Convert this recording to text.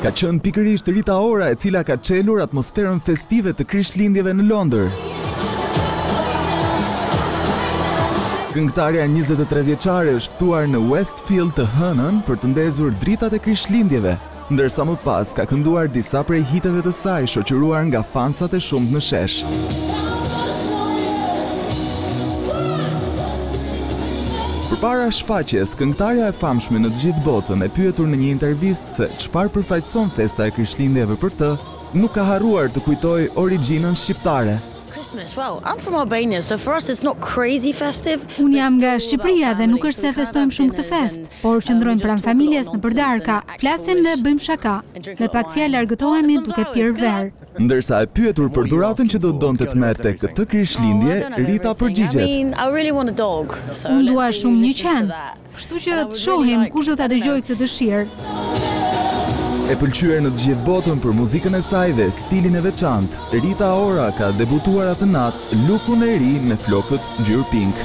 Ka qenë pikërisht Rita Ora e cila ka çelur atmosferën festive të Krishtlindjeve në Londër. Këngëtarja 23 vjeçare është ftuar në Westfield të hënën për të ndezur dritat e Krishtlindjeve, ndërsa më pas ka kënduar disa prej hiteve të saj shoqëruar nga fansat e shumtë në shesh. Përpara shfaqjes, këngëtarja e famshme në të gjithë botën e pyetur në një intervistë se çfarë përfaqëson festa e Krishtlindjeve për të, nuk ka harruar të kujtojë origjinën shqiptare, Unë jam nga Shqipëria dhe nuk është se e festojmë shumë këtë festë, por qëndrojmë pranë familjes nëpër darka, flasim dhe bëjmë shaka. Me pak fjalë argëtohemi duke pirë verë. Ndërsa e pyetur për dhuratën që do të donte të merrte këtë Krishtlindje, Rita përgjigjet. Unë dua shumë një qen. Kështu që të shohim kush do ta dëgjojë këtë dëshirë. E pëlqyer në të gjithë botën për muzikën e saj dhe stilin e veçantë, Rita Ora ka debutuar atë natë lukun e ri me flokët ngjyrë pink.